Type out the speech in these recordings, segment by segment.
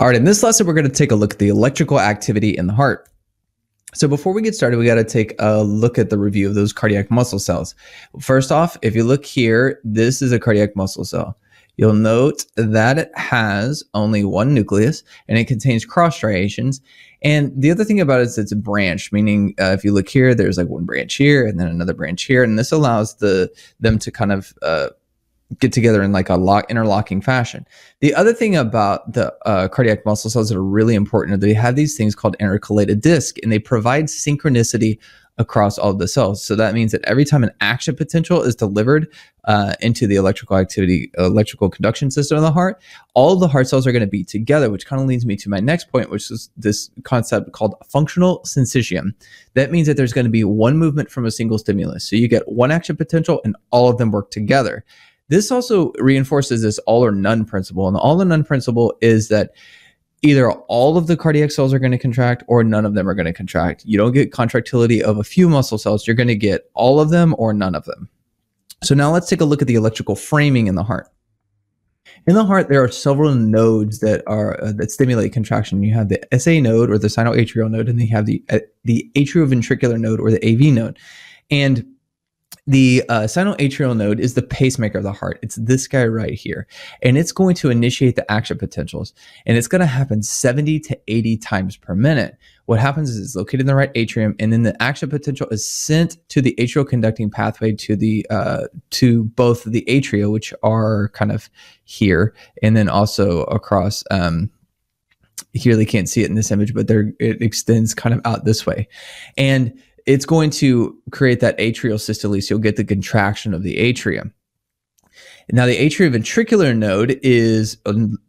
All right, in this lesson, we're going to take a look at the electrical activity in the heart. So before we get started, we got to take a look at the review of those cardiac muscle cells. First off, if you look here, this is a cardiac muscle cell. You'll note that it has only one nucleus and it contains cross striations. And the other thing about it is it's a branch, meaning uh, if you look here, there's like one branch here and then another branch here, and this allows the them to kind of uh, get together in like a lock interlocking fashion. The other thing about the uh, cardiac muscle cells that are really important are they have these things called intercalated disc, and they provide synchronicity across all of the cells. So that means that every time an action potential is delivered uh, into the electrical activity, electrical conduction system of the heart, all the heart cells are going to be together, which kind of leads me to my next point, which is this concept called functional syncytium. That means that there's going to be one movement from a single stimulus. So you get one action potential and all of them work together. This also reinforces this all or none principle. And the all or none principle is that either all of the cardiac cells are going to contract or none of them are going to contract. You don't get contractility of a few muscle cells. You're going to get all of them or none of them. So now let's take a look at the electrical framing in the heart. In the heart, there are several nodes that are uh, that stimulate contraction. You have the SA node or the sinoatrial node, and then you have the uh, the atrioventricular node or the AV node. And the uh, sinoatrial node is the pacemaker of the heart. It's this guy right here. And it's going to initiate the action potentials. And it's going to happen 70 to 80 times per minute. What happens is it's located in the right atrium, and then the action potential is sent to the atrial conducting pathway to the uh, to both the atria, which are kind of here, and then also across. Um, here they can't see it in this image, but there it extends kind of out this way, and it's going to create that atrial systole. So you'll get the contraction of the atrium. Now, the atrioventricular node is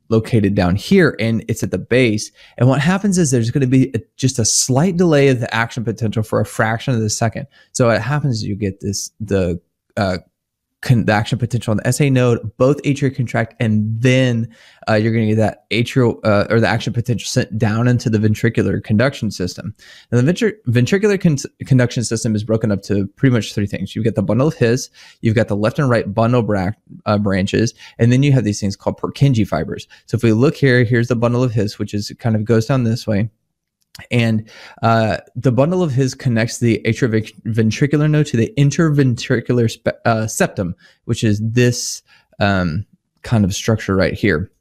located down here and it's at the base. And what happens is there's going to be a, just a slight delay of the action potential for a fraction of the second. So what happens is you get this, the uh, con- the action potential on the SA node, both atria contract, and then uh, you're going to get that atrial uh, or the action potential sent down into the ventricular conduction system. And the ventri- ventricular con- conduction system is broken up to pretty much three things. You've got the bundle of His, you've got the left and right bundle bra- uh, branches, and then you have these things called Purkinje fibers. So if we look here, here's the bundle of His, which is kind of goes down this way and uh, the bundle of His connects the atrioventricular node to the interventricular spe- uh, septum, which is this um, kind of structure right here.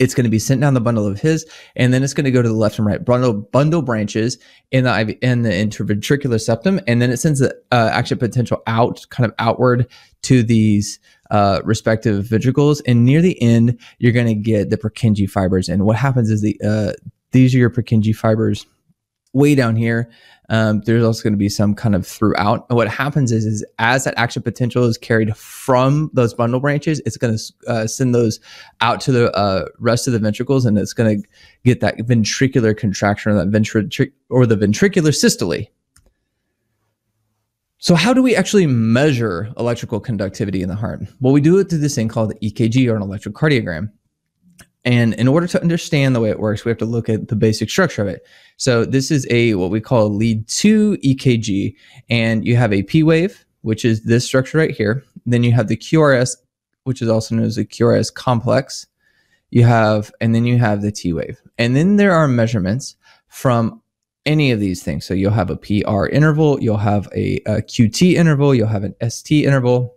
It's going to be sent down the bundle of His, and then it's going to go to the left and right bundle bundle branches in the IV, in the interventricular septum, and then it sends the uh, action potential out, kind of outward to these uh, respective ventricles. And near the end, you're going to get the Purkinje fibers. And what happens is the uh, these are your Purkinje fibers. Way down here, um, there's also going to be some kind of throughout. And what happens is, is as that action potential is carried from those bundle branches, it's going to uh, send those out to the uh, rest of the ventricles, and it's going to get that ventricular contraction or that ventric or the ventricular systole. So, how do we actually measure electrical conductivity in the heart? Well, we do it through this thing called EKG or an electrocardiogram. And in order to understand the way it works, we have to look at the basic structure of it. So this is a what we call a lead 2 EKG, and you have a P wave, which is this structure right here. Then you have the QRS, which is also known as the QRS complex. You have, and then you have the T wave. And then there are measurements from any of these things. So you'll have a PR interval, you'll have a, a QT interval, you'll have an ST interval.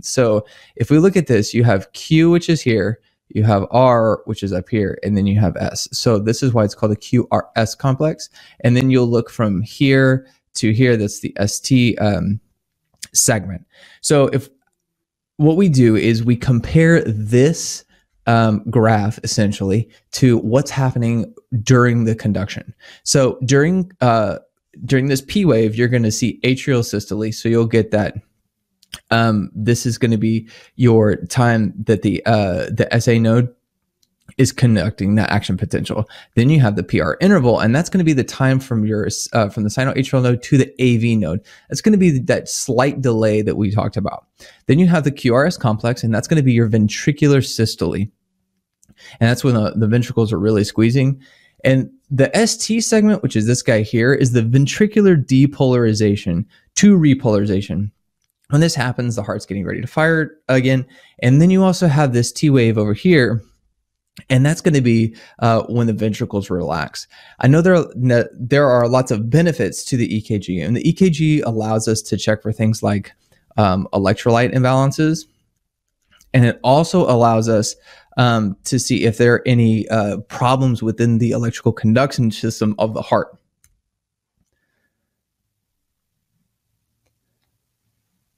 So if we look at this, you have Q, which is here, you have R, which is up here, and then you have S. So this is why it's called the QRS complex. And then you'll look from here to here, that's the ST um, segment. So if what we do is we compare this um, graph essentially to what's happening during the conduction. So during uh, during this P wave, you're going to see atrial systole. So you'll get that um, this is going to be your time that the uh, the SA node is conducting that action potential. Then you have the PR interval, and that's going to be the time from your uh, from the sinoatrial node to the AV node. That's going to be that slight delay that we talked about. Then you have the QRS complex, and that's going to be your ventricular systole, and that's when the, the ventricles are really squeezing. And the ST segment, which is this guy here, is the ventricular depolarization to repolarization. When this happens, the heart's getting ready to fire again. And then you also have this T wave over here, and that's going to be uh, when the ventricles relax. I know there are, there are lots of benefits to the EKG, and the EKG allows us to check for things like um, electrolyte imbalances, and it also allows us um, to see if there are any uh, problems within the electrical conduction system of the heart.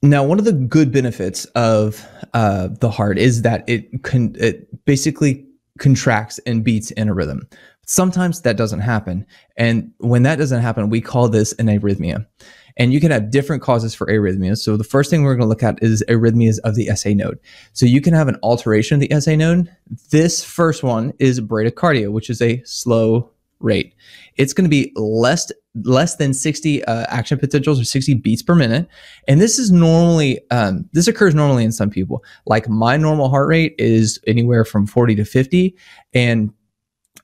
Now, one of the good benefits of uh, the heart is that it can it basically contracts and beats in a rhythm. Sometimes that doesn't happen, and when that doesn't happen, we call this an arrhythmia. And you can have different causes for arrhythmias. So the first thing we're going to look at is arrhythmias of the SA node. So you can have an alteration of the SA node. This first one is bradycardia, which is a slow rate. It's going to be less less than 60 uh, action potentials or 60 beats per minute. And this is normally, um, this occurs normally in some people. Like my normal heart rate is anywhere from 40 to 50. And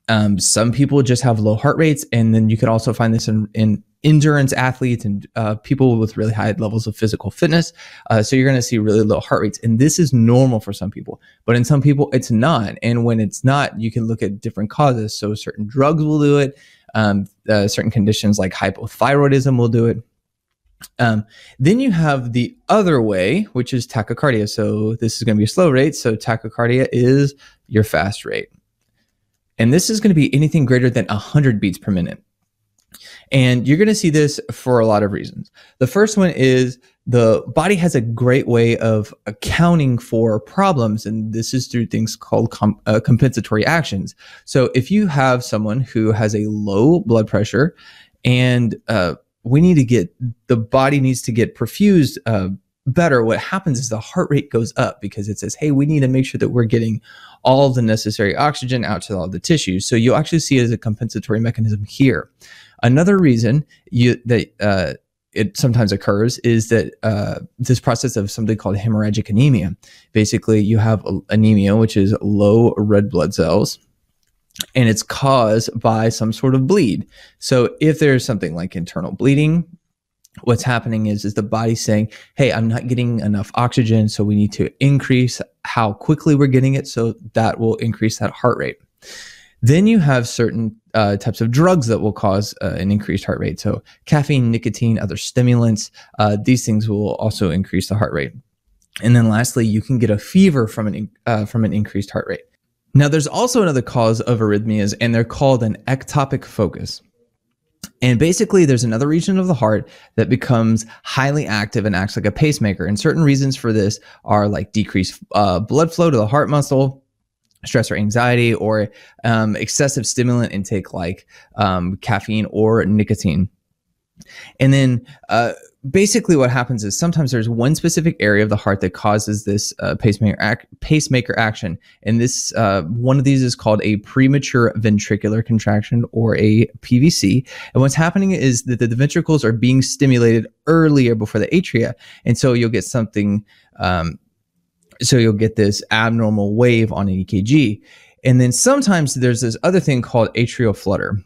um, some people just have low heart rates. And then you can also find this in, in endurance athletes and uh, people with really high levels of physical fitness. Uh, so you're going to see really low heart rates. And this is normal for some people, but in some people, it's not. And when it's not, you can look at different causes. So certain drugs will do it. Um, uh, certain conditions like hypothyroidism will do it. Um, then you have the other way, which is tachycardia. So this is going to be a slow rate. So tachycardia is your fast rate. And this is going to be anything greater than 100 beats per minute. And you're going to see this for a lot of reasons. The first one is the body has a great way of accounting for problems, and this is through things called com- uh, compensatory actions. So if you have someone who has a low blood pressure and uh, we need to get the body needs to get perfused uh, better, what happens is the heart rate goes up because it says, hey, we need to make sure that we're getting all the necessary oxygen out to all the tissues. So you'll actually see it as a compensatory mechanism here. Another reason you that uh, it sometimes occurs is that uh, this process of something called hemorrhagic anemia. Basically, you have anemia, which is low red blood cells, and it's caused by some sort of bleed. So, if there's something like internal bleeding, what's happening is is the body saying, "Hey, I'm not getting enough oxygen, so we need to increase how quickly we're getting it, so that will increase that heart rate." Then you have certain uh, types of drugs that will cause uh, an increased heart rate. So caffeine, nicotine, other stimulants, uh, these things will also increase the heart rate. And then lastly, you can get a fever from an uh, from an increased heart rate. Now, there's also another cause of arrhythmias, and they're called an ectopic focus. And basically, there's another region of the heart that becomes highly active and acts like a pacemaker. And certain reasons for this are like decreased uh, blood flow to the heart muscle, stress or anxiety or um, excessive stimulant intake like um, caffeine or nicotine. And then uh, basically what happens is sometimes there's one specific area of the heart that causes this uh, pacemaker ac- pacemaker action and this uh, one of these is called a premature ventricular contraction or a PVC and what's happening is that the, the ventricles are being stimulated earlier before the atria and so you'll get something um, so you'll get this abnormal wave on an EKG. And then sometimes there's this other thing called atrial flutter.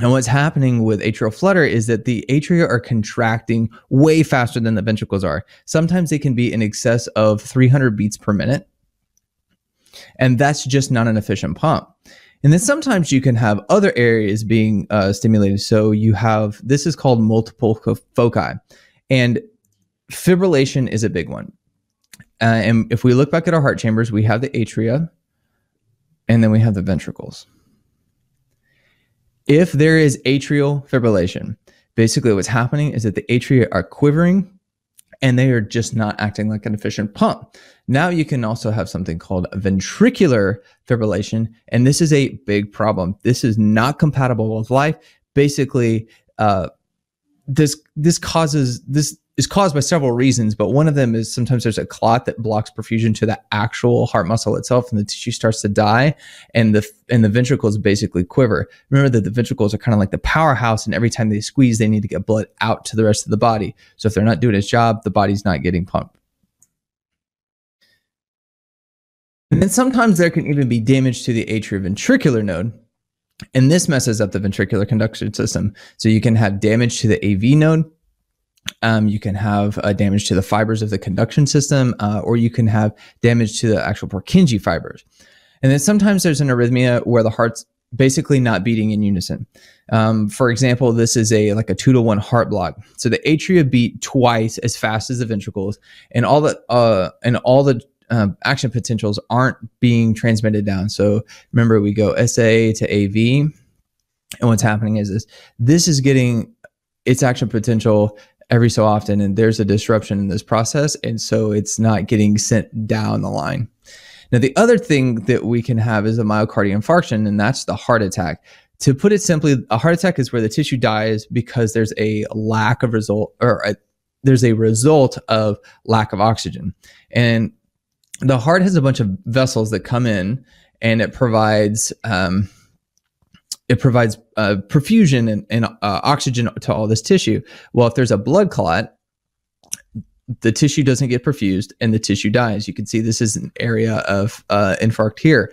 And what's happening with atrial flutter is that the atria are contracting way faster than the ventricles are. Sometimes they can be in excess of 300 beats per minute. And that's just not an efficient pump. And then sometimes you can have other areas being uh, stimulated. So you have this is called multiple foci. And fibrillation is a big one. Uh, and if we look back at our heart chambers, we have the atria and then we have the ventricles. If there is atrial fibrillation, basically what's happening is that the atria are quivering and they are just not acting like an efficient pump. Now you can also have something called ventricular fibrillation, and this is a big problem. This is not compatible with life. Basically, uh, this this causes this is caused by several reasons, but one of them is sometimes there's a clot that blocks perfusion to the actual heart muscle itself, and the tissue starts to die, and the and the ventricles basically quiver. Remember that the ventricles are kind of like the powerhouse, and every time they squeeze, they need to get blood out to the rest of the body. So if they're not doing its job, the body's not getting pumped. And then sometimes there can even be damage to the atrioventricular node, and this messes up the ventricular conduction system. So you can have damage to the AV node um, you can have uh, damage to the fibers of the conduction system, uh, or you can have damage to the actual Purkinje fibers. And then sometimes there's an arrhythmia where the heart's basically not beating in unison. Um, for example, this is a like a two to one heart block. So the atria beat twice as fast as the ventricles, and all the uh, and all the um, action potentials aren't being transmitted down. So remember, we go SA to AV, and what's happening is this: this is getting its action potential every so often, and there's a disruption in this process, and so it's not getting sent down the line. Now, the other thing that we can have is a myocardial infarction, and that's the heart attack. To put it simply, a heart attack is where the tissue dies because there's a lack of result or a, there's a result of lack of oxygen. And the heart has a bunch of vessels that come in and it provides um, it provides uh, perfusion and, and uh, oxygen to all this tissue. Well, if there's a blood clot, the tissue doesn't get perfused and the tissue dies. You can see this is an area of uh, infarct here.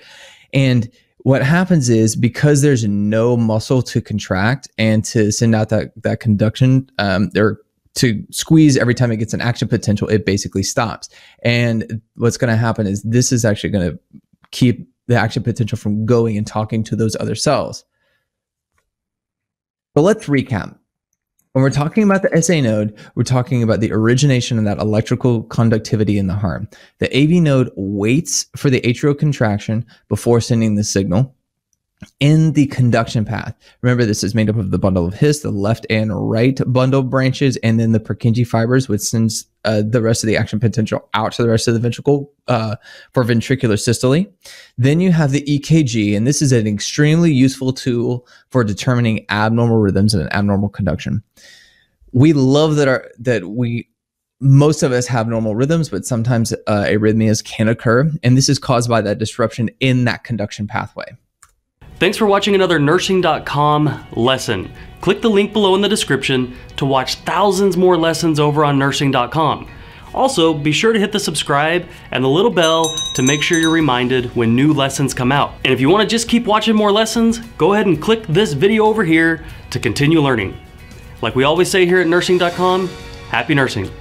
And what happens is because there's no muscle to contract and to send out that, that conduction, um, or to squeeze every time it gets an action potential, it basically stops. And what's going to happen is this is actually going to keep the action potential from going and talking to those other cells. But let's recap. When we're talking about the SA node, we're talking about the origination of that electrical conductivity in the heart. The AV node waits for the atrial contraction before sending the signal in the conduction path. Remember, this is made up of the bundle of His, the left and right bundle branches, and then the Purkinje fibers, which sends uh, the rest of the action potential out to the rest of the ventricle uh, for ventricular systole. Then you have the EKG, and this is an extremely useful tool for determining abnormal rhythms and abnormal conduction. We love that our that we most of us have normal rhythms, but sometimes uh, arrhythmias can occur, and this is caused by that disruption in that conduction pathway. Thanks for watching another nursing.com lesson. Click the link below in the description to watch thousands more lessons over on nursing.com. Also, be sure to hit the subscribe and the little bell to make sure you're reminded when new lessons come out. And if you want to just keep watching more lessons, go ahead and click this video over here to continue learning. Like we always say here at nursing.com, happy nursing.